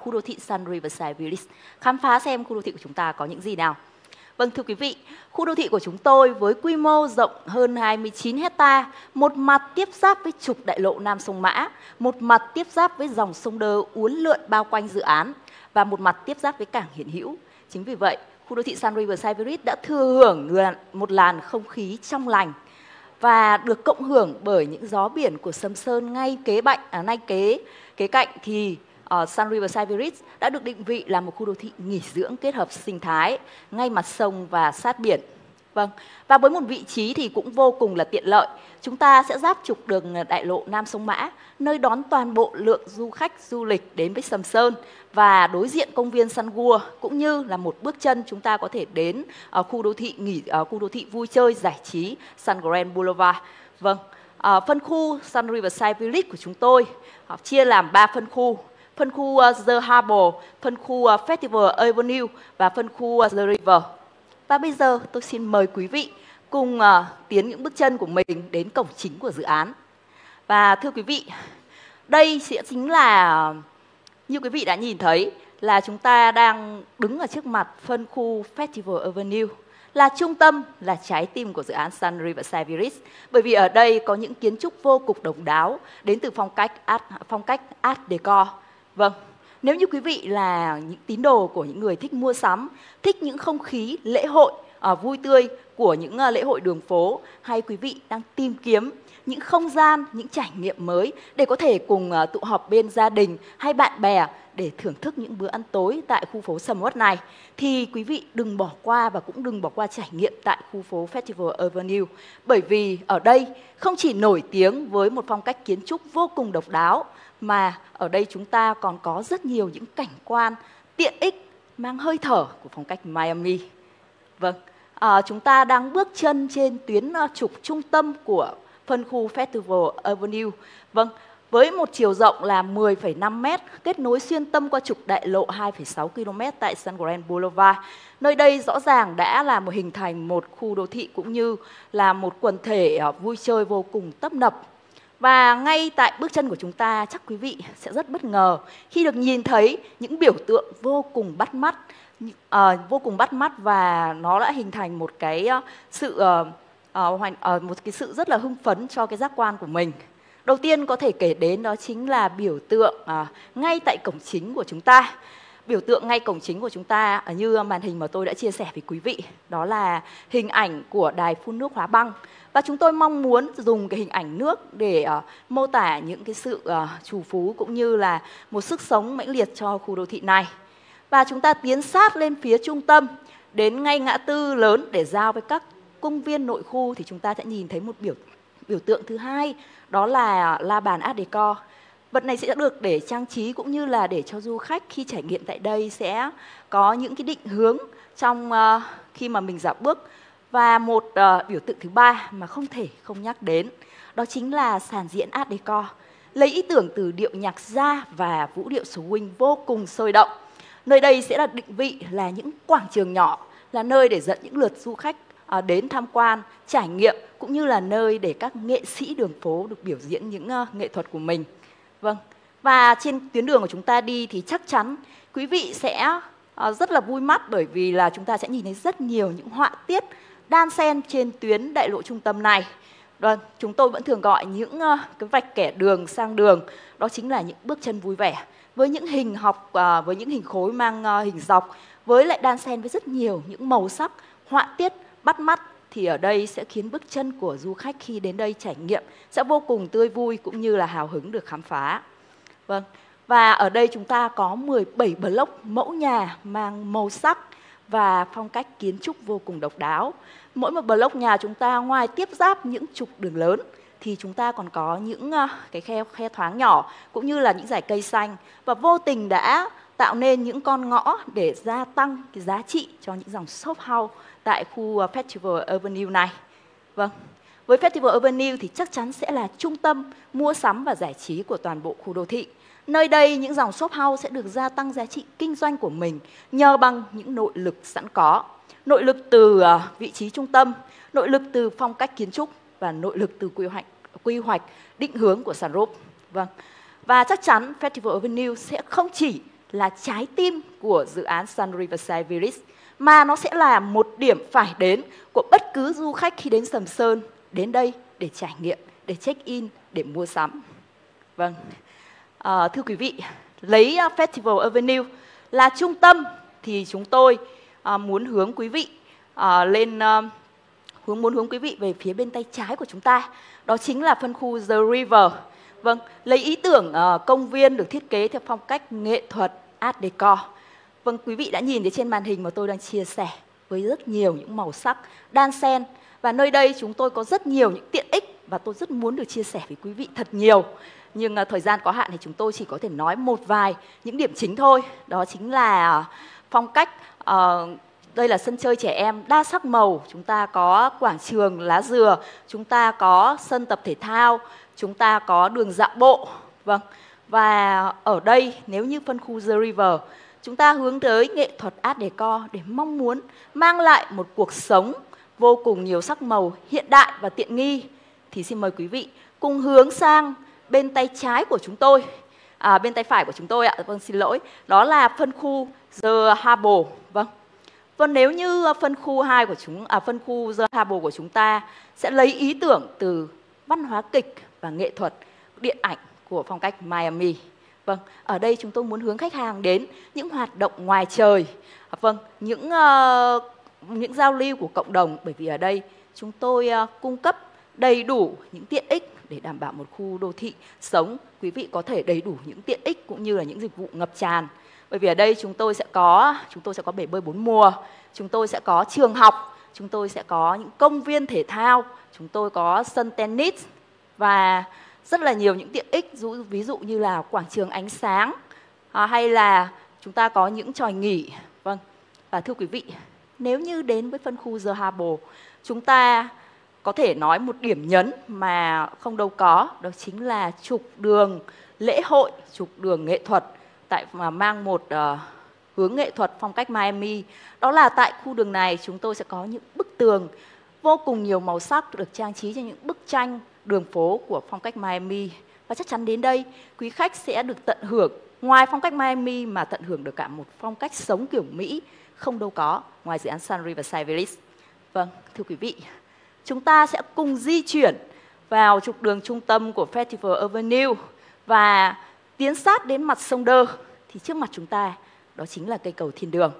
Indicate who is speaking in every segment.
Speaker 1: khu đô thị Sun Riverside Village. Khám phá xem khu đô thị của chúng ta có những gì nào. Vâng thưa quý vị, khu đô thị của chúng tôi với quy mô rộng hơn 29 hecta, một mặt tiếp giáp với trục đại lộ Nam Sông Mã, một mặt tiếp giáp với dòng sông Đơ uốn lượn bao quanh dự án và một mặt tiếp giáp với cảng hiện hữu. Chính vì vậy, khu đô thị Sun Riverside Village đã thừa hưởng một làn không khí trong lành và được cộng hưởng bởi những gió biển của Sầm Sơn ngay kế bệnh à, ngay kế kế cạnh thì uh, Sun Riverside Village đã được định vị là một khu đô thị nghỉ dưỡng kết hợp sinh thái ngay mặt sông và sát biển. Vâng, và với một vị trí thì cũng vô cùng là tiện lợi. Chúng ta sẽ giáp trục đường đại lộ Nam Sông Mã, nơi đón toàn bộ lượng du khách du lịch đến với Sầm Sơn và đối diện công viên Sun Gua cũng như là một bước chân chúng ta có thể đến ở khu đô thị nghỉ ở khu đô thị vui chơi giải trí Sun Grand Boulevard. Vâng, phân khu Sun Riverside Village của chúng tôi chia làm 3 phân khu phân khu ờ, The Harbor, phân khu ờ, Festival Avenue và phân khu ờ, The River. Và bây giờ tôi xin mời quý vị cùng uh, tiến những bước chân của mình đến cổng chính của dự án. Và thưa quý vị, đây sẽ chính là như quý vị đã nhìn thấy là chúng ta đang đứng ở trước mặt phân khu Festival Avenue là trung tâm, là trái tim của dự án Sun Riverside Village. Bởi vì ở đây có những kiến trúc vô cùng độc đáo đến từ phong cách art, phong cách art deco Vâng, nếu như quý vị là những tín đồ của những người thích mua sắm, thích những không khí lễ hội uh, vui tươi của những uh, lễ hội đường phố hay quý vị đang tìm kiếm những không gian, những trải nghiệm mới để có thể cùng uh, tụ họp bên gia đình hay bạn bè để thưởng thức những bữa ăn tối tại khu phố sầm uất này thì quý vị đừng bỏ qua và cũng đừng bỏ qua trải nghiệm tại khu phố Festival Avenue bởi vì ở đây không chỉ nổi tiếng với một phong cách kiến trúc vô cùng độc đáo mà ở đây chúng ta còn có rất nhiều những cảnh quan tiện ích mang hơi thở của phong cách Miami. Vâng, à, chúng ta đang bước chân trên tuyến à, trục trung tâm của phân khu Festival Avenue. Vâng, với một chiều rộng là 10,5 m kết nối xuyên tâm qua trục đại lộ 2,6 km tại Sun Grand Boulevard. Nơi đây rõ ràng đã là một hình thành một khu đô thị cũng như là một quần thể ờ, vui chơi vô cùng tấp nập và ngay tại bước chân của chúng ta chắc quý vị sẽ rất bất ngờ khi được nhìn thấy những biểu tượng vô cùng bắt mắt à, vô cùng bắt mắt và nó đã hình thành một cái ờ, sự uh, uh, một cái sự rất là hưng phấn cho cái giác quan của mình. Đầu tiên có thể kể đến đó chính là biểu tượng à, ngay tại cổng chính của chúng ta. Biểu tượng ngay cổng chính của chúng ta à, như màn hình mà tôi đã chia sẻ với quý vị, đó là hình ảnh của đài phun nước hóa băng và chúng tôi mong muốn dùng cái hình ảnh nước để uh, mô tả những cái sự à, uh, chủ phú cũng như là một sức sống mãnh liệt cho khu đô thị này và chúng ta tiến sát lên phía trung tâm đến ngay ngã tư lớn để giao với các công viên nội khu thì chúng ta sẽ nhìn thấy một biểu biểu tượng thứ hai đó là la bàn art deco vật này sẽ được để trang trí cũng như là để cho du khách khi trải nghiệm tại đây sẽ có những cái định hướng trong uh, khi mà mình dạo bước và một uh, biểu tượng thứ ba mà không thể không nhắc đến, đó chính là sàn diễn Art Deco. Lấy ý tưởng từ điệu nhạc gia và vũ điệu swing vô cùng sôi động. Nơi đây sẽ là định vị là những quảng trường nhỏ, là nơi để dẫn những lượt du khách À, đến tham quan, trải nghiệm cũng như là nơi để các nghệ sĩ đường phố được biểu diễn những à, nghệ thuật của mình. Vâng. Và trên tuyến đường của chúng ta đi thì chắc chắn quý vị sẽ à, rất là vui mắt bởi vì là chúng ta sẽ nhìn thấy rất nhiều những họa tiết đan xen trên tuyến đại lộ trung tâm này. Vâng, chúng tôi vẫn thường gọi những uh, cái vạch kẻ đường sang đường, đó chính là những bước chân vui vẻ với những hình học uh, với những hình khối mang uh, hình dọc với lại đan xen với rất nhiều những màu sắc họa tiết bắt mắt thì ở đây sẽ khiến bước chân của du khách khi đến đây trải nghiệm sẽ vô cùng tươi vui cũng như là hào hứng được khám phá. Vâng. Và ở đây chúng ta có 17 block mẫu nhà mang màu sắc và phong cách kiến trúc vô cùng độc đáo. Mỗi một block nhà chúng ta ngoài tiếp giáp những trục đường lớn thì chúng ta còn có những ờ, cái khe khe thoáng nhỏ cũng như là những dải cây xanh và vô tình đã tạo nên những con ngõ để gia tăng cái giá trị cho những dòng shop house tại khu ờ, Festival Avenue này. Vâng. Với Festival Avenue thì chắc chắn sẽ là trung tâm mua sắm và giải trí của toàn bộ khu đô thị. Nơi đây những dòng shop house sẽ được gia tăng giá trị kinh doanh của mình nhờ bằng những nội lực sẵn có. Nội lực từ ờ, vị trí trung tâm, nội lực từ phong cách kiến trúc và nội lực từ quy hoạch quy hoạch định hướng của sàn rộp. Vâng. Và chắc chắn Festival Avenue sẽ không chỉ là trái tim của dự án Sun Riverside Village mà nó sẽ là một điểm phải đến của bất cứ du khách khi đến Sầm Sơn đến đây để trải nghiệm, để check in, để mua sắm. Vâng, à, thưa quý vị, lấy ờ, Festival Avenue là trung tâm thì chúng tôi à, muốn hướng quý vị à, lên à, hướng muốn hướng quý vị về phía bên tay trái của chúng ta. Đó chính là phân khu The River. Vâng, lấy ý tưởng uh, công viên được thiết kế theo phong cách nghệ thuật Art Deco. Vâng, quý vị đã nhìn thấy trên màn hình mà tôi đang chia sẻ với rất nhiều những màu sắc đan xen và nơi đây chúng tôi có rất nhiều những tiện ích và tôi rất muốn được chia sẻ với quý vị thật nhiều. Nhưng uh, thời gian có hạn thì chúng tôi chỉ có thể nói một vài những điểm chính thôi. Đó chính là uh, phong cách uh, đây là sân chơi trẻ em đa sắc màu. Chúng ta có quảng trường lá dừa chúng ta có sân tập thể thao chúng ta có đường dạo bộ. Vâng. Và ở đây nếu như phân khu The River chúng ta hướng tới nghệ thuật Art Deco để mong muốn mang lại một cuộc sống vô cùng nhiều sắc màu hiện đại và tiện nghi thì xin mời quý vị cùng hướng sang bên tay trái của chúng tôi. À, bên tay phải của chúng tôi ạ. Vâng xin lỗi. Đó là phân khu The Harbor vâng. Vâng, nếu như ờ, phân khu 2 của chúng à phân khu The Harbor của chúng ta sẽ lấy ý tưởng từ văn hóa kịch và nghệ thuật điện ảnh của phong cách Miami. Vâng, ở đây chúng tôi muốn hướng khách hàng đến những hoạt động ngoài trời. Vâng, những uh, những giao lưu của cộng đồng bởi vì ở đây chúng tôi uh, cung cấp đầy đủ những tiện ích để đảm bảo một khu đô thị sống quý vị có thể đầy đủ những tiện ích cũng như là những dịch vụ ngập tràn bởi vì ở đây chúng tôi sẽ có chúng tôi sẽ có bể bơi bốn mùa chúng tôi sẽ có trường học chúng tôi sẽ có những công viên thể thao chúng tôi có sân tennis và rất là nhiều những tiện ích ví dụ như là quảng trường ánh sáng à, hay là chúng ta có những tròi nghỉ. Vâng và thưa quý vị nếu như đến với phân khu The Harbor chúng ta có thể nói một điểm nhấn mà không đâu có đó chính là trục đường lễ hội trục đường nghệ thuật tại mà mang một uh, hướng nghệ thuật phong cách Miami. Đó là tại khu đường này chúng tôi sẽ có những bức tường vô cùng nhiều màu sắc được trang trí cho những bức tranh đường phố của phong cách Miami. Và chắc chắn đến đây quý khách sẽ được tận hưởng ngoài phong cách Miami mà tận hưởng được cả một phong cách sống kiểu Mỹ không đâu có ngoài dự án Sun Riverside Village. Vâng, thưa quý vị, chúng ta sẽ cùng di chuyển vào trục đường trung tâm của Festival Avenue và tiến sát đến mặt sông Đơ thì trước mặt chúng ta đó chính là cây cầu thiên đường.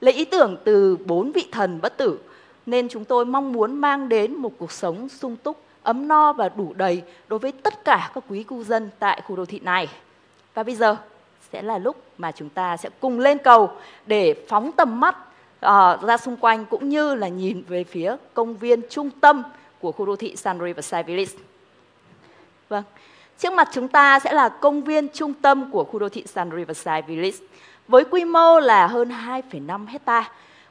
Speaker 1: Lấy ý tưởng từ bốn vị thần bất tử nên chúng tôi mong muốn mang đến một cuộc sống sung túc, ấm no và đủ đầy đối với tất cả các quý cư dân tại khu đô thị này. Và bây giờ sẽ là lúc mà chúng ta sẽ cùng lên cầu để phóng tầm mắt uh, ra xung quanh cũng như là nhìn về phía công viên trung tâm của khu đô thị Sun Riverside Village. Vâng, trước mặt chúng ta sẽ là công viên trung tâm của khu đô thị Sun Riverside Village với quy mô là hơn 2,5 hecta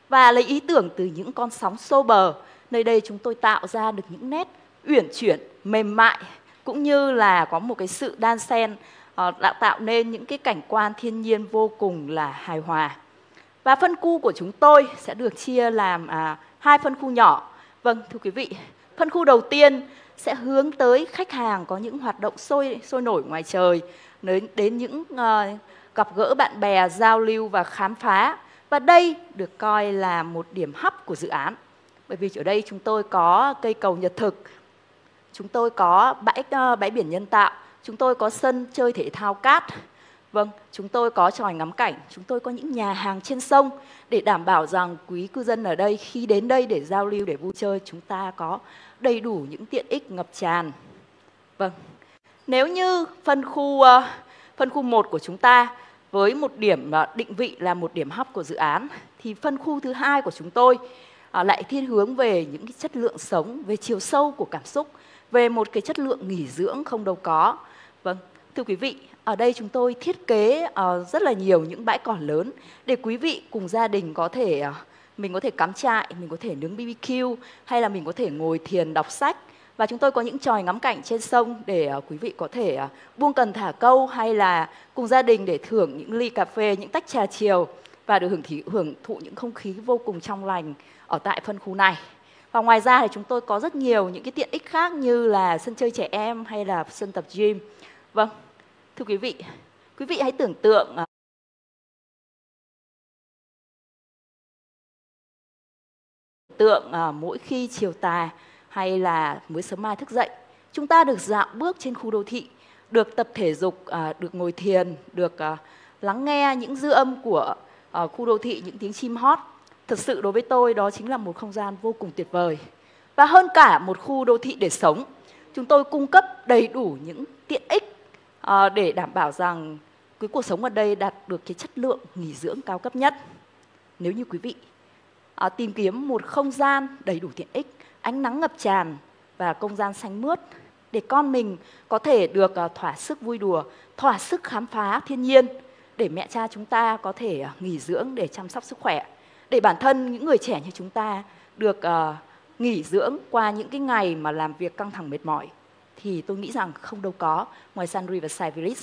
Speaker 1: và lấy ý tưởng từ những con sóng xô bờ. Nơi đây chúng tôi tạo ra được những nét uyển chuyển, mềm mại cũng như là có một cái sự đan xen ờ, đã tạo nên những cái cảnh quan thiên nhiên vô cùng là hài hòa. Và phân khu của chúng tôi sẽ được chia làm à, hai phân khu nhỏ. Vâng, thưa quý vị, phân khu đầu tiên sẽ hướng tới khách hàng có những hoạt động sôi sôi nổi ngoài trời, đến đến những uh, gặp gỡ bạn bè, giao lưu và khám phá. Và đây được coi là một điểm hấp của dự án. Bởi vì ở đây chúng tôi có cây cầu nhật thực, chúng tôi có bãi uh, bãi biển nhân tạo, chúng tôi có sân chơi thể thao cát. Vâng, chúng tôi có tròi ngắm cảnh, chúng tôi có những nhà hàng trên sông để đảm bảo rằng quý cư dân ở đây khi đến đây để giao lưu, để vui chơi, chúng ta có đầy đủ những tiện ích ngập tràn. Vâng, nếu như phân khu ờ, phân khu 1 của chúng ta với một điểm ờ, định vị là một điểm hấp của dự án thì phân khu thứ hai của chúng tôi ờ, lại thiên hướng về những cái chất lượng sống về chiều sâu của cảm xúc về một cái chất lượng nghỉ dưỡng không đâu có vâng thưa quý vị ở đây chúng tôi thiết kế uh, rất là nhiều những bãi cỏ lớn để quý vị cùng gia đình có thể uh, mình có thể cắm trại mình có thể nướng bbq hay là mình có thể ngồi thiền đọc sách và chúng tôi có những tròi ngắm cảnh trên sông để uh, quý vị có thể uh, buông cần thả câu hay là cùng gia đình để thưởng những ly cà phê, những tách trà chiều và được hưởng, thí, hưởng thụ những không khí vô cùng trong lành ở tại phân khu này. Và ngoài ra thì chúng tôi có rất nhiều những cái tiện ích khác như là sân chơi trẻ em hay là sân tập gym. Vâng, Thưa quý vị, quý vị hãy tưởng tượng ờ, tượng ờ, mỗi khi chiều tà hay là mới sớm mai thức dậy, chúng ta được dạo bước trên khu đô thị, được tập thể dục, ờ, được ngồi thiền, được lắng nghe những dư âm của khu đô thị, những tiếng chim hót. Thật sự đối với tôi đó chính là một không gian vô cùng tuyệt vời. Và hơn cả một khu đô thị để sống, chúng tôi cung cấp đầy đủ những tiện ích à, để đảm bảo rằng cái cuộc sống ở đây đạt được cái chất lượng nghỉ dưỡng cao cấp nhất. Nếu như quý vị à, tìm kiếm một không gian đầy đủ tiện ích ánh nắng ngập tràn và không gian xanh mướt để con mình có thể được à, thỏa sức vui đùa thỏa sức khám phá thiên nhiên để mẹ cha chúng ta có thể à, nghỉ dưỡng để chăm sóc sức khỏe để bản thân những người trẻ như chúng ta được à, nghỉ dưỡng qua những cái ngày mà làm việc căng thẳng mệt mỏi thì tôi nghĩ rằng không đâu có. Ngoài San Riverside Village